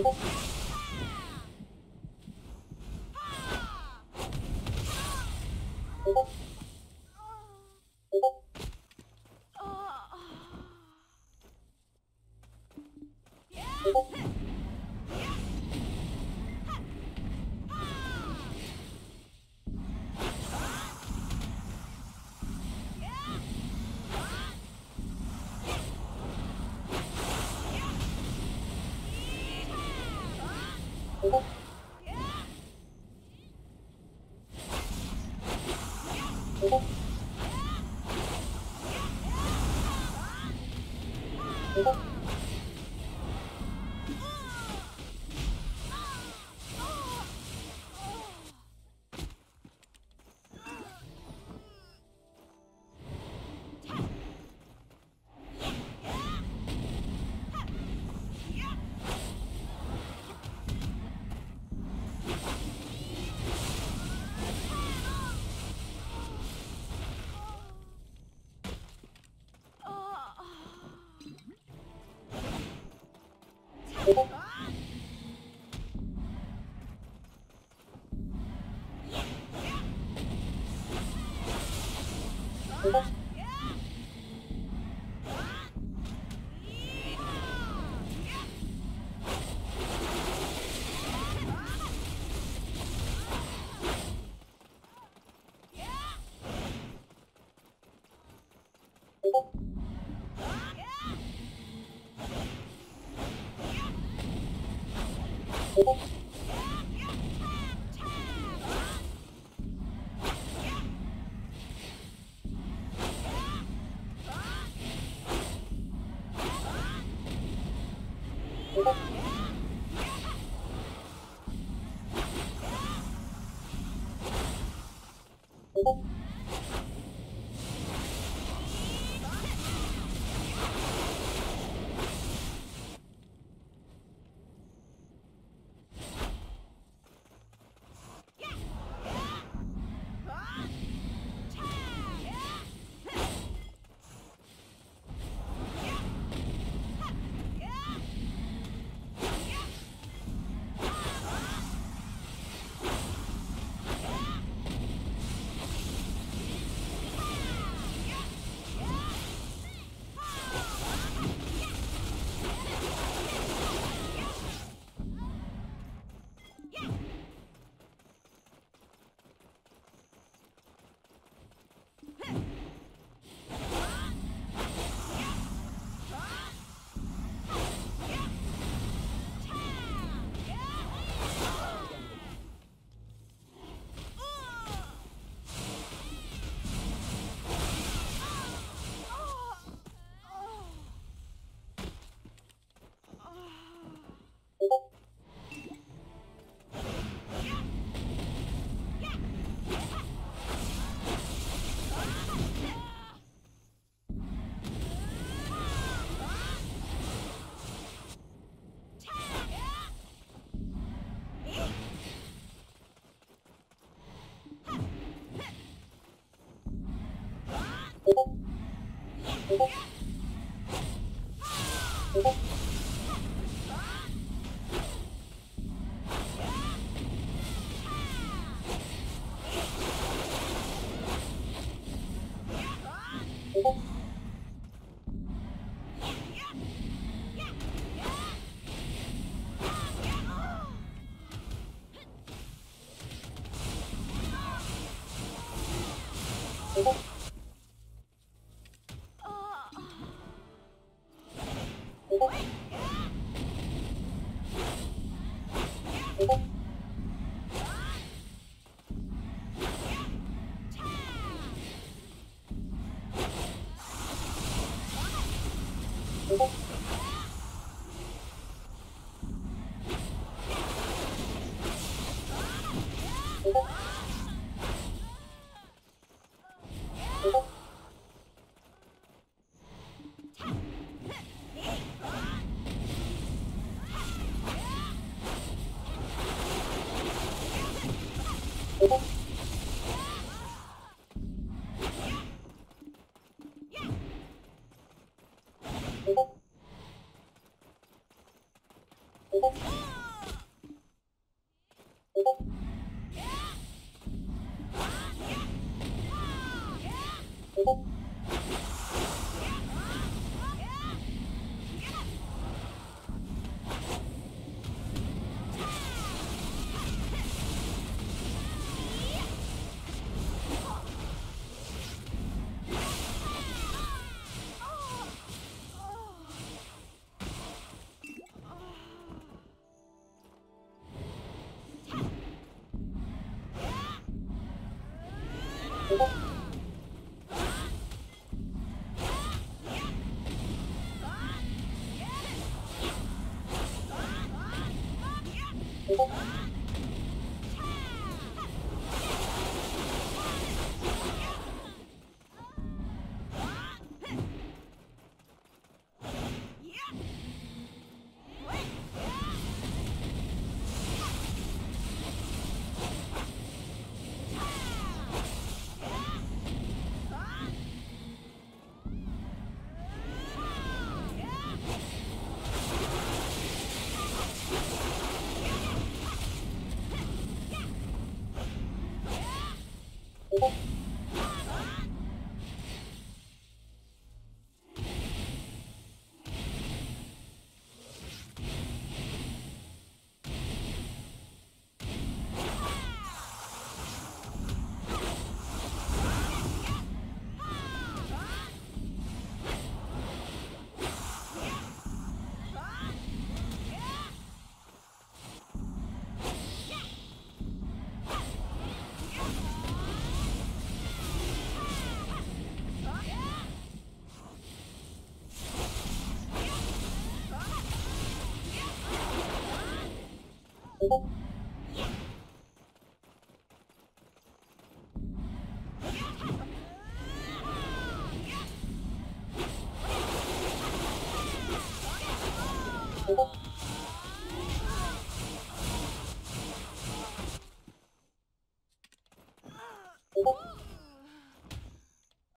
Thank you. Thank you. Wait. Oh.